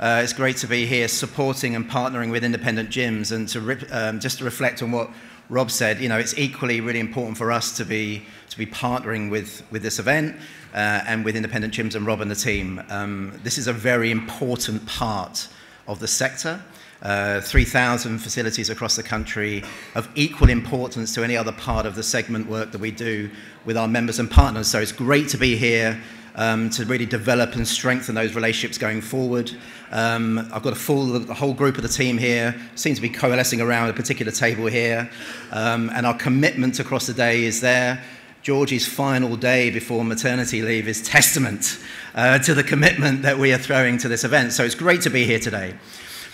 Uh, it's great to be here supporting and partnering with independent gyms and to um, just to reflect on what Rob said, you know, it's equally really important for us to be, to be partnering with, with this event uh, and with independent gyms and Rob and the team. Um, this is a very important part of the sector. Uh, 3,000 facilities across the country of equal importance to any other part of the segment work that we do with our members and partners. So it's great to be here um, to really develop and strengthen those relationships going forward. Um, I've got a full, the whole group of the team here, seems to be coalescing around a particular table here, um, and our commitment across the day is there. Georgie's final day before maternity leave is testament uh, to the commitment that we are throwing to this event. So it's great to be here today.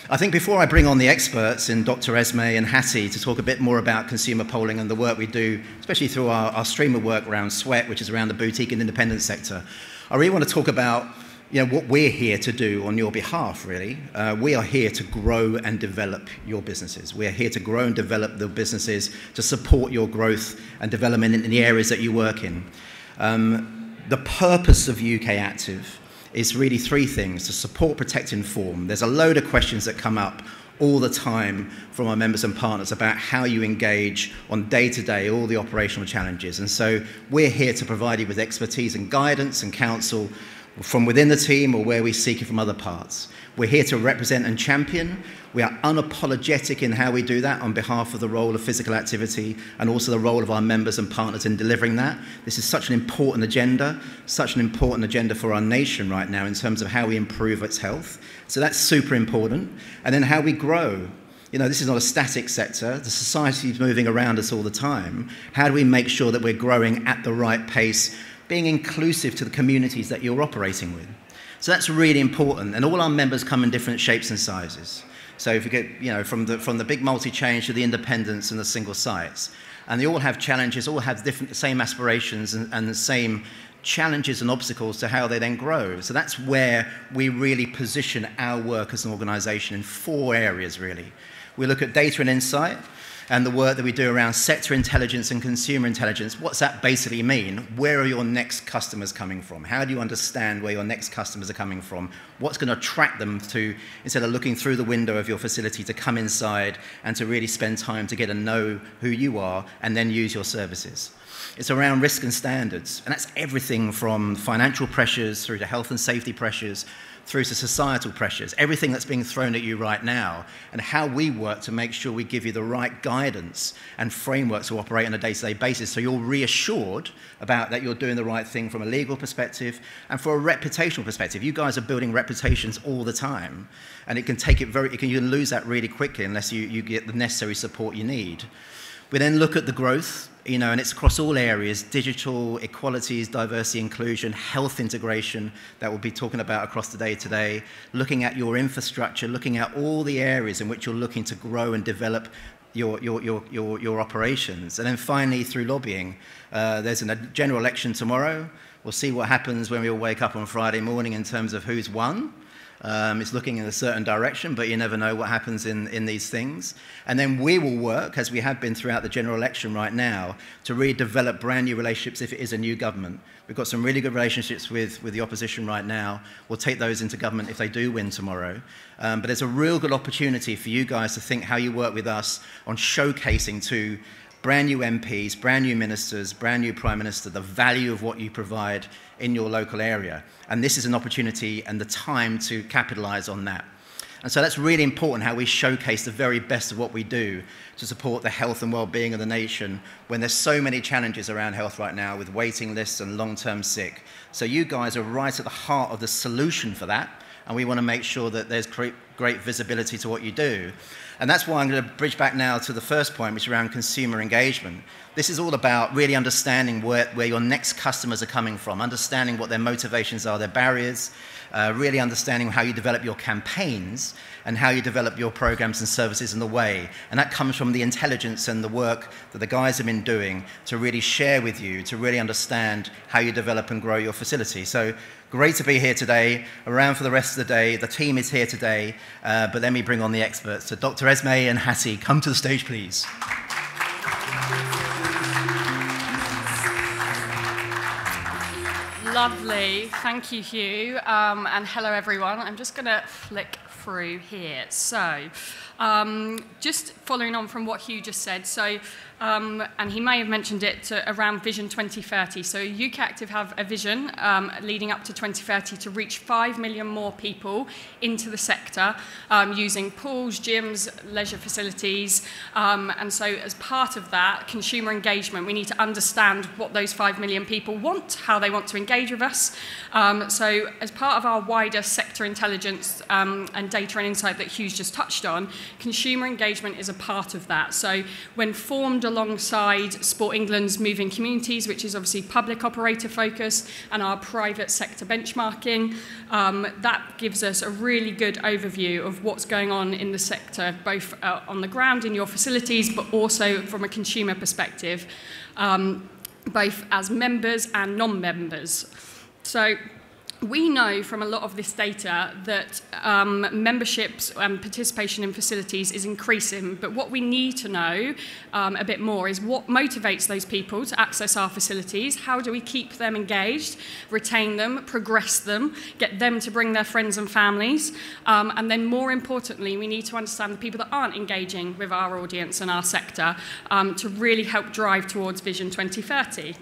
I think before I bring on the experts in Dr. Esme and Hattie to talk a bit more about consumer polling and the work we do, especially through our, our stream of work around Sweat, which is around the boutique and independent sector, I really want to talk about you know, what we're here to do on your behalf, really. Uh, we are here to grow and develop your businesses. We are here to grow and develop the businesses to support your growth and development in the areas that you work in. Um, the purpose of UK Active is really three things to support, protect, inform. There's a load of questions that come up all the time from our members and partners about how you engage on day to day all the operational challenges. And so we're here to provide you with expertise and guidance and counsel from within the team or where we seek it from other parts. We're here to represent and champion. We are unapologetic in how we do that on behalf of the role of physical activity and also the role of our members and partners in delivering that. This is such an important agenda, such an important agenda for our nation right now in terms of how we improve its health. So that's super important. And then how we grow. You know, this is not a static sector. The society is moving around us all the time. How do we make sure that we're growing at the right pace being inclusive to the communities that you're operating with. So that's really important. And all our members come in different shapes and sizes. So if you get, you know, from the, from the big multi-change to the independents and the single sites. And they all have challenges, all have different, the same aspirations and, and the same challenges and obstacles to how they then grow. So that's where we really position our work as an organization in four areas, really. We look at data and insight, and the work that we do around sector intelligence and consumer intelligence, what's that basically mean? Where are your next customers coming from? How do you understand where your next customers are coming from? What's going to attract them to, instead of looking through the window of your facility, to come inside and to really spend time to get to know who you are and then use your services? It's around risk and standards, and that's everything from financial pressures through to health and safety pressures through to societal pressures, everything that's being thrown at you right now, and how we work to make sure we give you the right guidance and frameworks to operate on a day to day basis. So you're reassured about that you're doing the right thing from a legal perspective and for a reputational perspective. You guys are building reputations all the time, and it can take it very, it can, you can lose that really quickly unless you, you get the necessary support you need. We then look at the growth, you know, and it's across all areas digital, equalities, diversity, inclusion, health integration that we'll be talking about across the day today, looking at your infrastructure, looking at all the areas in which you're looking to grow and develop your, your, your, your, your operations. And then finally, through lobbying, uh, there's a general election tomorrow. We'll see what happens when we all wake up on Friday morning in terms of who's won. Um, it's looking in a certain direction, but you never know what happens in, in these things. And then we will work, as we have been throughout the general election right now, to really develop brand new relationships if it is a new government. We've got some really good relationships with, with the opposition right now. We'll take those into government if they do win tomorrow. Um, but there's a real good opportunity for you guys to think how you work with us on showcasing to brand new MPs, brand new ministers, brand new prime minister, the value of what you provide in your local area. And this is an opportunity and the time to capitalize on that. And so that's really important how we showcase the very best of what we do to support the health and well-being of the nation when there's so many challenges around health right now with waiting lists and long-term sick. So you guys are right at the heart of the solution for that, and we want to make sure that there's great, visibility to what you do. And that's why I'm going to bridge back now to the first point, which is around consumer engagement. This is all about really understanding where, where your next customers are coming from, understanding what their motivations are, their barriers, uh, really understanding how you develop your campaigns and how you develop your programs and services in the way. And that comes from the intelligence and the work that the guys have been doing to really share with you, to really understand how you develop and grow your facility. So great to be here today, around for the rest of the day. The team is here today, uh, but let me bring on the experts. So Dr. Esme and Hattie, come to the stage, please. Lovely. Thank you, Huw. Um, and hello, everyone. I'm just going to flick through here. So, Um, just following on from what Hugh just said, so, um, and he may have mentioned it to around Vision 2030. So UK Active have a vision um, leading up to 2030 to reach 5 million more people into the sector um, using pools, gyms, leisure facilities. Um, and so as part of that, consumer engagement, we need to understand what those 5 million people want, how they want to engage with us. Um, so as part of our wider sector intelligence um, and data and insight that Hugh's just touched on, Consumer engagement is a part of that. So when formed alongside Sport England's Moving Communities, which is obviously public operator focus, and our private sector benchmarking, um, that gives us a really good overview of what's going on in the sector, both uh, on the ground in your facilities, but also from a consumer perspective, um, both as members and non-members. So we know from a lot of this data that um, memberships and participation in facilities is increasing, but what we need to know um, a bit more is what motivates those people to access our facilities, how do we keep them engaged, retain them, progress them, get them to bring their friends and families, um, and then more importantly, we need to understand the people that aren't engaging with our audience and our sector um, to really help drive towards Vision 2030.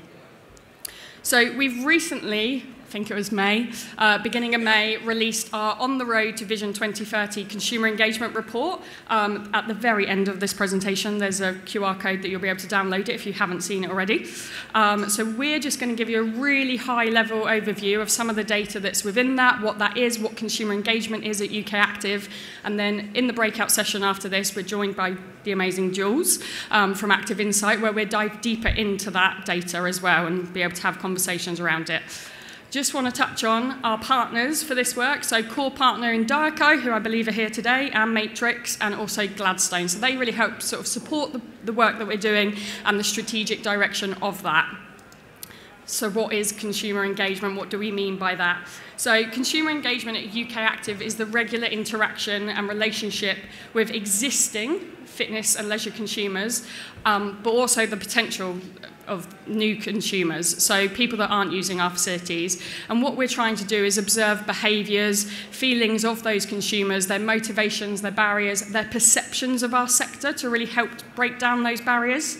So we've recently think it was May, uh, beginning of May, released our On the Road to Vision 2030 Consumer Engagement Report. Um, at the very end of this presentation, there's a QR code that you'll be able to download it if you haven't seen it already. Um, so we're just going to give you a really high-level overview of some of the data that's within that, what that is, what consumer engagement is at UK Active, and then in the breakout session after this, we're joined by the amazing Jules um, from Active Insight, where we'll dive deeper into that data as well and be able to have conversations around it. Just want to touch on our partners for this work. So core partner in Dyaco, who I believe are here today, and Matrix, and also Gladstone. So they really help sort of support the, the work that we're doing and the strategic direction of that. So what is consumer engagement? What do we mean by that? So consumer engagement at UK Active is the regular interaction and relationship with existing fitness and leisure consumers, um, but also the potential of new consumers, so people that aren't using our facilities. And what we're trying to do is observe behaviours, feelings of those consumers, their motivations, their barriers, their perceptions of our sector to really help break down those barriers.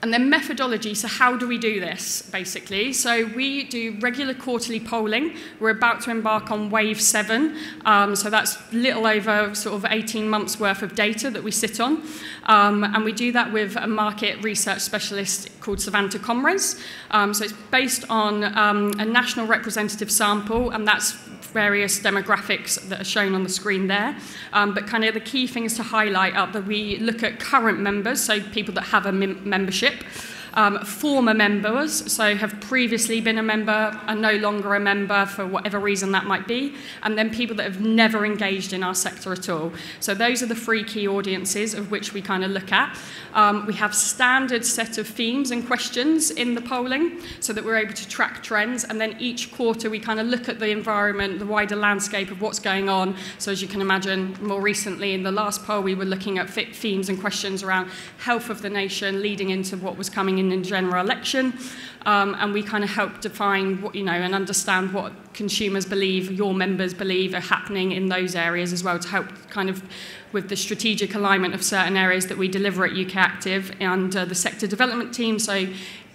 And then methodology, so how do we do this, basically? So we do regular quarterly polling. We're about to embark on wave seven. Um, so that's little over sort of 18 months worth of data that we sit on. Um, and we do that with a market research specialist called Savanta Comres. Um, so it's based on um, a national representative sample, and that's various demographics that are shown on the screen there. Um, but kind of the key things to highlight are that we look at current members, so people that have a membership, um, former members, so have previously been a member, are no longer a member for whatever reason that might be, and then people that have never engaged in our sector at all. So those are the three key audiences of which we kind of look at. Um, we have standard set of themes and questions in the polling so that we're able to track trends, and then each quarter we kind of look at the environment, the wider landscape of what's going on. So as you can imagine, more recently in the last poll, we were looking at themes and questions around health of the nation leading into what was coming in in the general election. Um, and we kind of help define what, you know, and understand what consumers believe, your members believe are happening in those areas as well to help kind of with the strategic alignment of certain areas that we deliver at UK Active and uh, the sector development team. So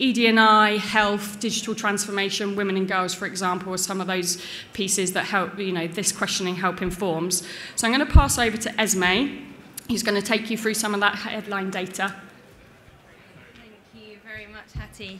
ED&I, health, digital transformation, women and girls, for example, are some of those pieces that help, you know, this questioning help informs. So I'm going to pass over to Esme, who's going to take you through some of that headline data. Hattie.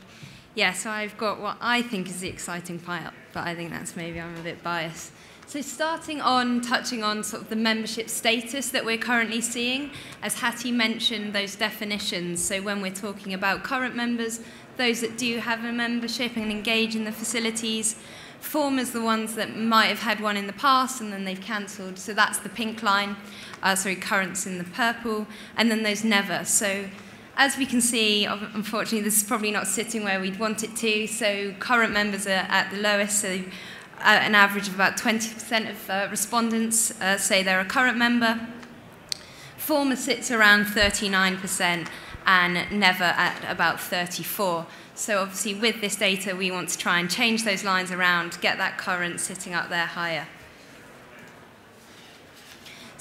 Yeah, so I've got what I think is the exciting part, but I think that's maybe I'm a bit biased. So starting on touching on sort of the membership status that we're currently seeing, as Hattie mentioned, those definitions. So when we're talking about current members, those that do have a membership and engage in the facilities, form as the ones that might have had one in the past and then they've cancelled. So that's the pink line, uh, sorry, currents in the purple, and then those never. So As we can see, unfortunately, this is probably not sitting where we'd want it to. So current members are at the lowest. So uh, an average of about 20% of uh, respondents uh, say they're a current member. Former sits around 39% and never at about 34. So obviously with this data, we want to try and change those lines around, get that current sitting up there higher.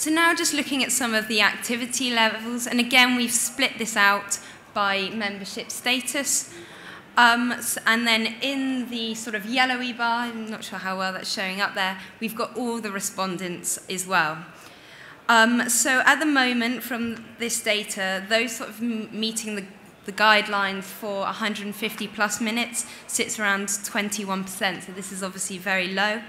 So now just looking at some of the activity levels, and again we've split this out by membership status. Um, and then in the sort of yellowy bar, I'm not sure how well that's showing up there, we've got all the respondents as well. Um, so at the moment from this data, those sort of meeting the, the guidelines for 150 plus minutes sits around 21%, so this is obviously very low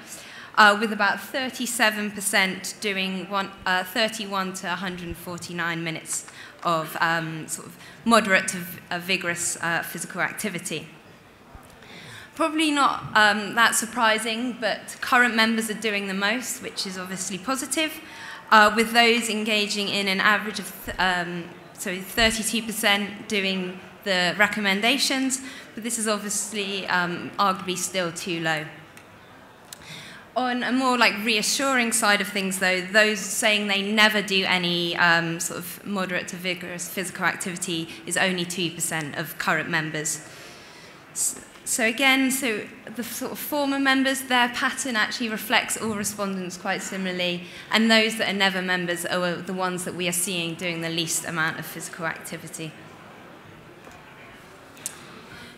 uh, with about 37% doing one, uh, 31 to 149 minutes of um, sort of moderate to uh, vigorous uh, physical activity. Probably not um, that surprising, but current members are doing the most, which is obviously positive, uh, with those engaging in an average of th um, so 32% doing the recommendations, but this is obviously um, arguably still too low. On a more like reassuring side of things, though, those saying they never do any um, sort of moderate to vigorous physical activity is only 2% of current members. So, so again, so the sort of former members, their pattern actually reflects all respondents quite similarly, and those that are never members are the ones that we are seeing doing the least amount of physical activity.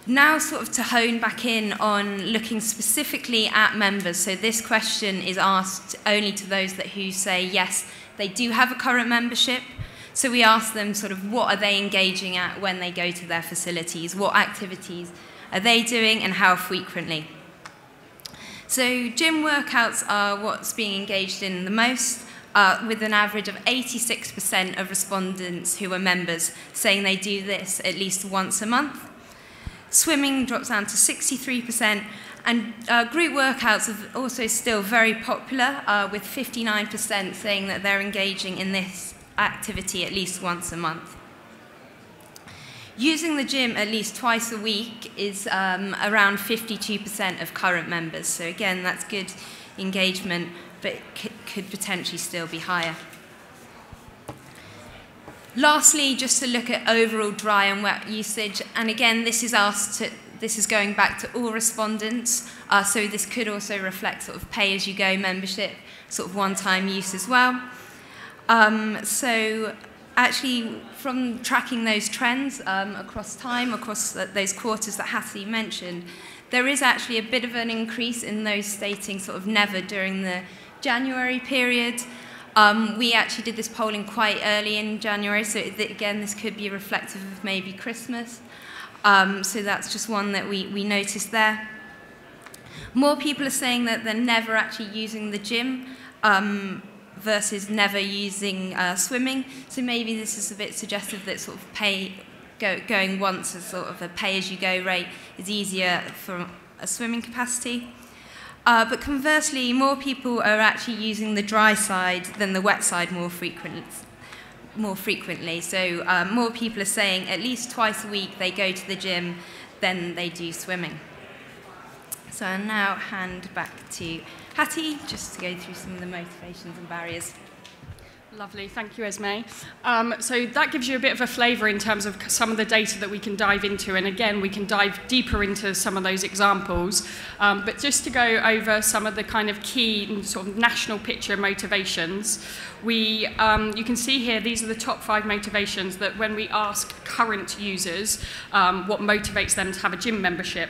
Now, sort of to hone back in on looking specifically at members. So this question is asked only to those that who say yes, they do have a current membership. So we ask them sort of what are they engaging at when they go to their facilities, what activities are they doing, and how frequently. So gym workouts are what's being engaged in the most. Uh, with an average of 86% of respondents who are members saying they do this at least once a month. Swimming drops down to 63%, and uh, group workouts are also still very popular, uh, with 59% saying that they're engaging in this activity at least once a month. Using the gym at least twice a week is um, around 52% of current members. So again, that's good engagement, but could potentially still be higher. Lastly, just to look at overall dry and wet usage, and again, this is asked to, this is going back to all respondents, uh, so this could also reflect sort of pay-as-you-go membership, sort of one-time use as well. Um, so actually, from tracking those trends um, across time, across those quarters that Hattie mentioned, there is actually a bit of an increase in those stating sort of never during the January period, Um, we actually did this polling quite early in January, so again, this could be reflective of maybe Christmas. Um, so that's just one that we, we noticed there. More people are saying that they're never actually using the gym um, versus never using uh, swimming. So maybe this is a bit suggestive that sort of pay go, going once as sort of a pay-as-you-go rate is easier for a swimming capacity. Uh, but conversely, more people are actually using the dry side than the wet side more frequent, More frequently, so uh, more people are saying at least twice a week they go to the gym than they do swimming. So I'll now hand back to Hattie just to go through some of the motivations and barriers. Lovely, thank you Esme. Um, so that gives you a bit of a flavour in terms of some of the data that we can dive into and again we can dive deeper into some of those examples. Um, but just to go over some of the kind of key sort of national picture motivations, we, um, you can see here these are the top five motivations that when we ask current users um, what motivates them to have a gym membership,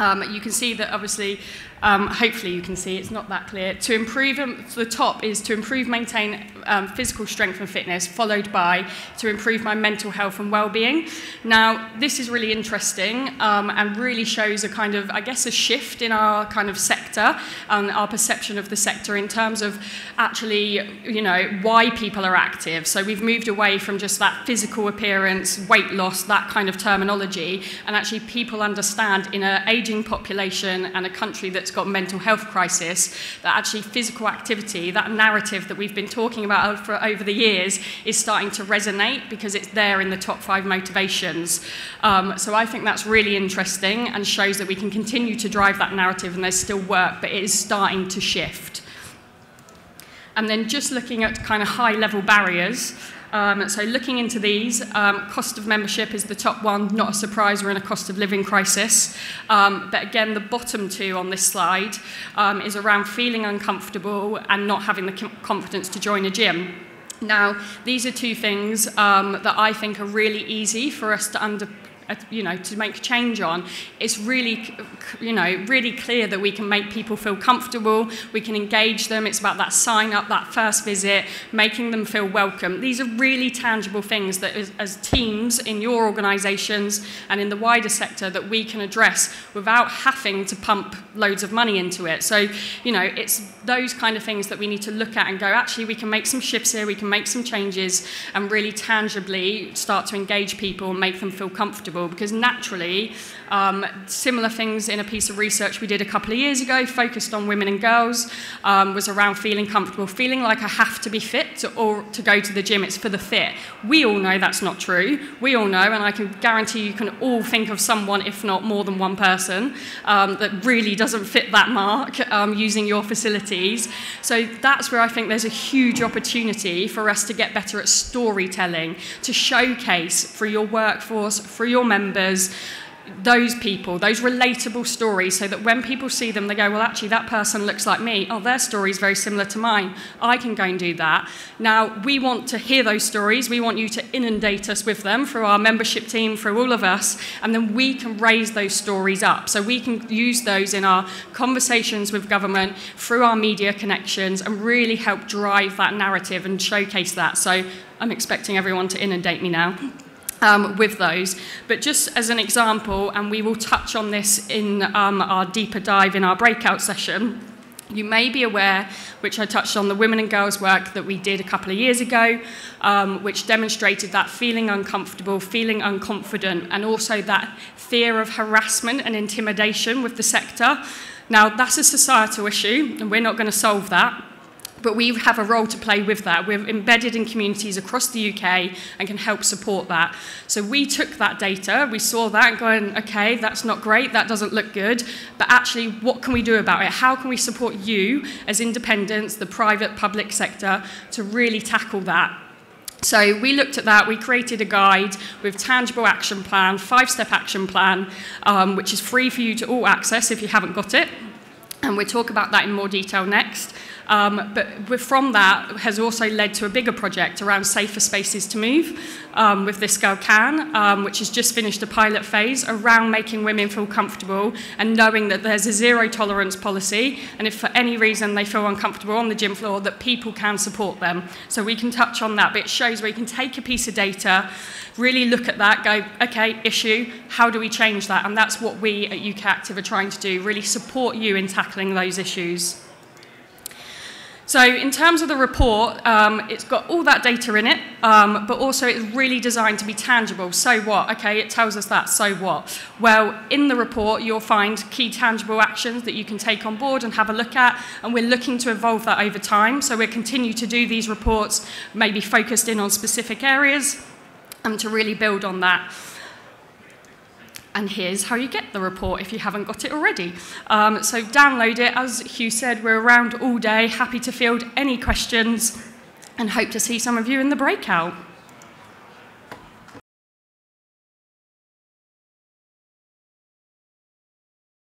Um, you can see that obviously um, hopefully you can see it's not that clear. To improve um, the top is to improve, maintain um, physical strength and fitness, followed by to improve my mental health and well-being. Now, this is really interesting um, and really shows a kind of, I guess, a shift in our kind of sector and our perception of the sector in terms of actually, you know, why people are active. So we've moved away from just that physical appearance, weight loss, that kind of terminology, and actually people understand in an aging population and a country that's that's got mental health crisis, that actually physical activity, that narrative that we've been talking about for, over the years is starting to resonate because it's there in the top five motivations. Um, so I think that's really interesting and shows that we can continue to drive that narrative and there's still work, but it is starting to shift. And then just looking at kind of high level barriers, Um, so looking into these, um, cost of membership is the top one, not a surprise, we're in a cost of living crisis. Um, but again, the bottom two on this slide um, is around feeling uncomfortable and not having the confidence to join a gym. Now, these are two things um, that I think are really easy for us to under Uh, you know, to make change on, it's really, you know, really clear that we can make people feel comfortable, we can engage them. It's about that sign up, that first visit, making them feel welcome. These are really tangible things that as, as teams in your organisations and in the wider sector that we can address without having to pump loads of money into it. So, you know, it's those kind of things that we need to look at and go, actually, we can make some shifts here, we can make some changes and really tangibly start to engage people and make them feel comfortable because naturally, um, similar things in a piece of research we did a couple of years ago, focused on women and girls, um, was around feeling comfortable, feeling like I have to be fit to, or to go to the gym, it's for the fit. We all know that's not true. We all know, and I can guarantee you can all think of someone, if not more than one person, um, that really doesn't fit that mark um, using your facilities. So that's where I think there's a huge opportunity for us to get better at storytelling, to showcase for your workforce, for your members, those people, those relatable stories, so that when people see them, they go, Well, actually, that person looks like me. Oh, their story is very similar to mine. I can go and do that. Now, we want to hear those stories. We want you to inundate us with them through our membership team, through all of us, and then we can raise those stories up. So we can use those in our conversations with government, through our media connections, and really help drive that narrative and showcase that. So I'm expecting everyone to inundate me now um, with those. But just as an example, and we will touch on this in um, our deeper dive in our breakout session, you may be aware, which I touched on, the women and girls work that we did a couple of years ago, um, which demonstrated that feeling uncomfortable, feeling unconfident, and also that fear of harassment and intimidation with the sector. Now, that's a societal issue, and we're not going to solve that. But we have a role to play with that. We're embedded in communities across the UK and can help support that. So we took that data, we saw that going, okay, that's not great, that doesn't look good, but actually, what can we do about it? How can we support you as independents, the private, public sector, to really tackle that? So we looked at that, we created a guide with tangible action plan, five-step action plan, um, which is free for you to all access if you haven't got it. And we'll talk about that in more detail next. Um, but from that has also led to a bigger project around safer spaces to move um, with This Girl Can, um, which has just finished a pilot phase around making women feel comfortable and knowing that there's a zero tolerance policy. And if for any reason they feel uncomfortable on the gym floor, that people can support them. So we can touch on that, but it shows where you can take a piece of data, really look at that, go, okay, issue, how do we change that? And that's what we at UK Active are trying to do, really support you in tackling those issues. So in terms of the report, um, it's got all that data in it, um, but also it's really designed to be tangible. So what? Okay, it tells us that. So what? Well, in the report, you'll find key tangible actions that you can take on board and have a look at, and we're looking to evolve that over time. So we'll continue to do these reports, maybe focused in on specific areas, and to really build on that and here's how you get the report if you haven't got it already. Um, so download it. As Hugh said, we're around all day, happy to field any questions and hope to see some of you in the breakout.